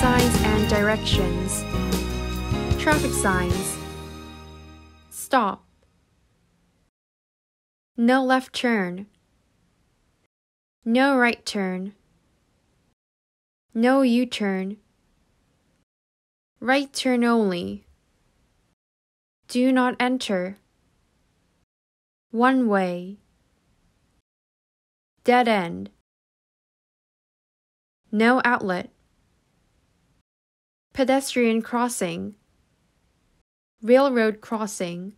signs and directions. Traffic signs. Stop. No left turn. No right turn. No U turn. Right turn only. Do not enter. One way. Dead end. No outlet. Pedestrian crossing. Railroad crossing.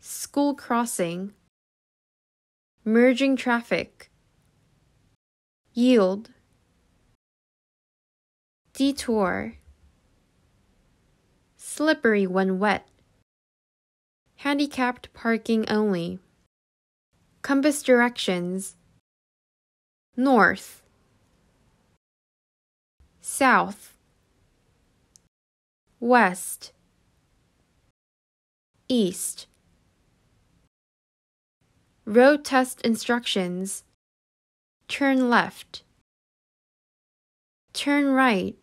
School crossing. Merging traffic. Yield. Detour. Slippery when wet. Handicapped parking only. Compass directions. North. South. West. East. Road test instructions. Turn left. Turn right.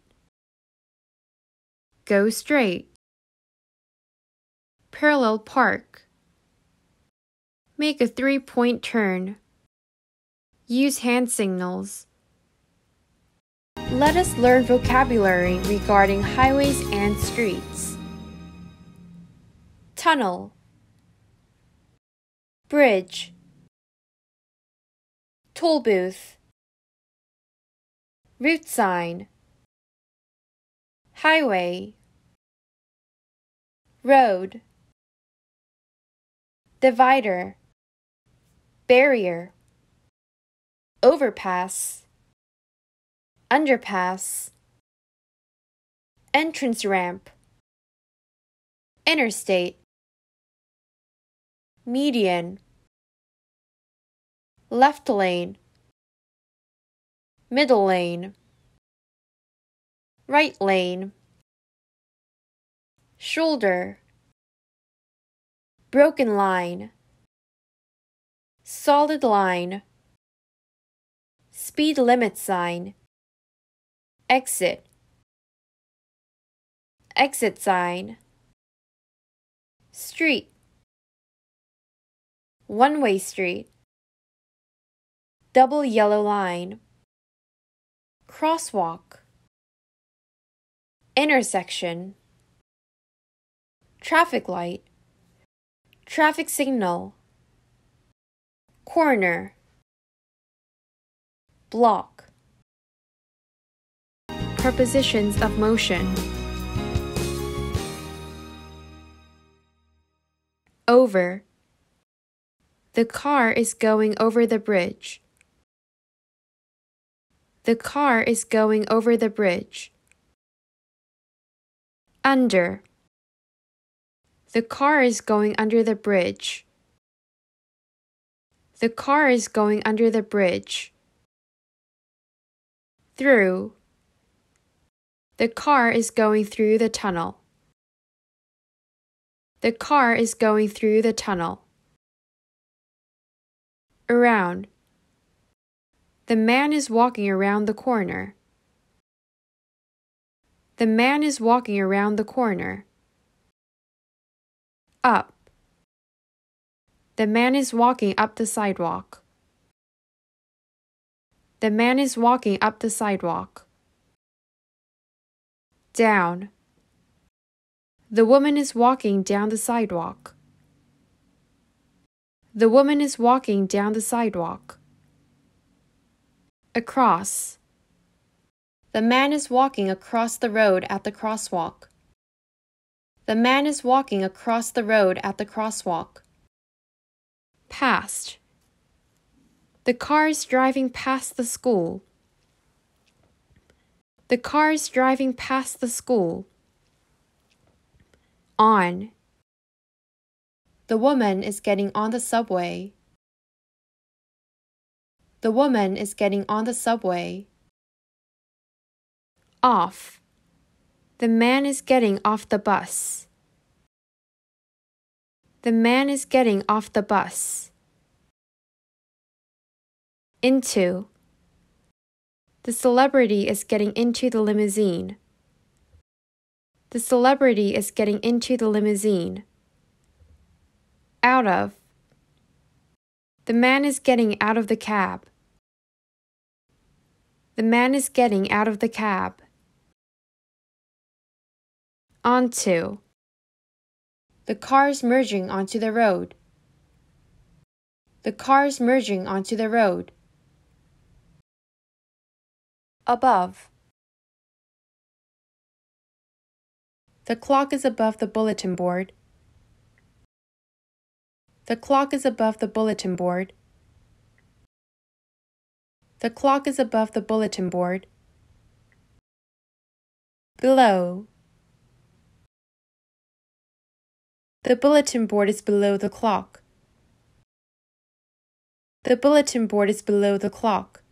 Go straight. Parallel park. Make a three point turn. Use hand signals. Let us learn vocabulary regarding highways and streets. Tunnel. Bridge. Toll booth. Route sign. Highway. Road. Divider. Barrier. Overpass. Underpass. Entrance ramp. Interstate. Median. Left lane. Middle lane. Right lane. Shoulder. Broken line. Solid line. Speed limit sign. Exit. Exit sign. Street. One way street. Double yellow line. Crosswalk. Intersection. Traffic light. Traffic signal. Corner. Block. Prepositions of motion. Over. The car is going over the bridge. The car is going over the bridge. Under. The car is going under the bridge. The car is going under the bridge. Through. The car is going through the tunnel. The car is going through the tunnel. Around. The man is walking around the corner. The man is walking around the corner. Up. The man is walking up the sidewalk. The man is walking up the sidewalk. Down. The woman is walking down the sidewalk. The woman is walking down the sidewalk. Across. The man is walking across the road at the crosswalk. The man is walking across the road at the crosswalk. Past. The car is driving past the school. The car is driving past the school. On. The woman is getting on the subway. The woman is getting on the subway. Off. The man is getting off the bus. The man is getting off the bus. Into. The celebrity is getting into the limousine. The celebrity is getting into the limousine. Out of. The man is getting out of the cab. The man is getting out of the cab. Onto. The car's merging onto the road. The car's merging onto the road. Above. The clock is above the bulletin board. The clock is above the bulletin board. The clock is above the bulletin board. Below. The bulletin board is below the clock. The bulletin board is below the clock.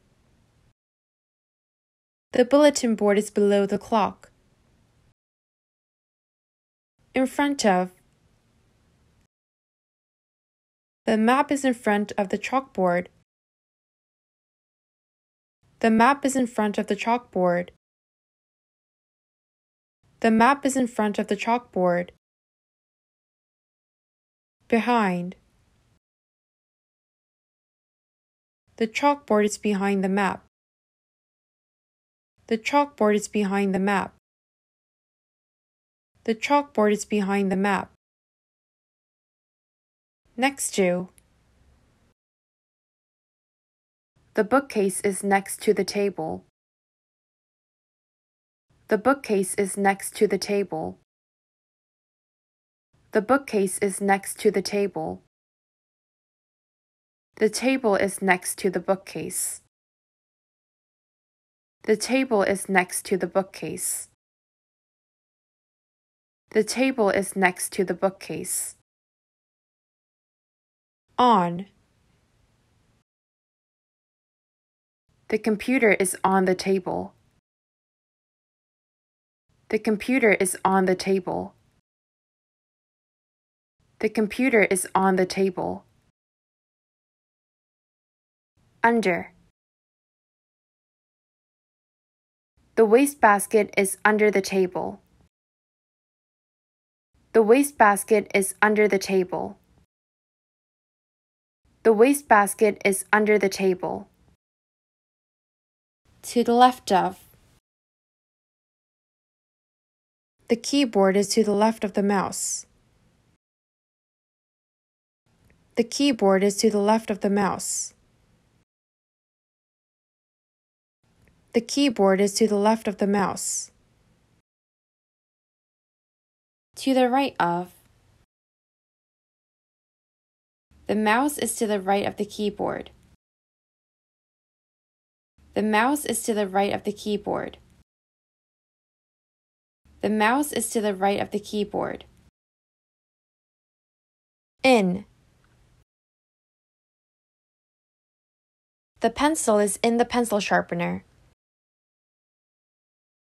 The bulletin board is below the clock. In front of. The map is in front of the chalkboard. The map is in front of the chalkboard. The map is in front of the chalkboard. Behind. The chalkboard is behind the map. The chalkboard is behind the map. The chalkboard is behind the map. Next to. The bookcase is next to the table. The bookcase is next to the table. The bookcase is next to the table. The table is next to the bookcase. The table is next to the bookcase. The table is next to the bookcase. On. The computer is on the table. The computer is on the table. The computer is on the table. Under. The wastebasket is under the table. The wastebasket is under the table. The wastebasket is under the table to the left of. The keyboard is to the left of the mouse. The keyboard is to the left of the mouse. The keyboard is to the left of the mouse. To the right of. The mouse is to the right of the keyboard. The mouse is to the right of the keyboard. The mouse is to the right of the keyboard. In. The pencil is in the pencil sharpener.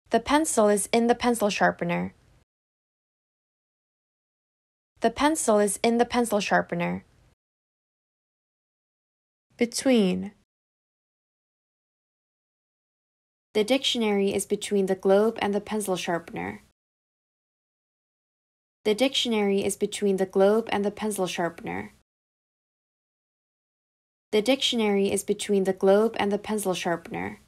The pencil is in the pencil sharpener. The pencil is in the pencil sharpener. Between. The dictionary is between the globe and the pencil sharpener. The dictionary is between the globe and the pencil sharpener. The dictionary is between the globe and the pencil sharpener.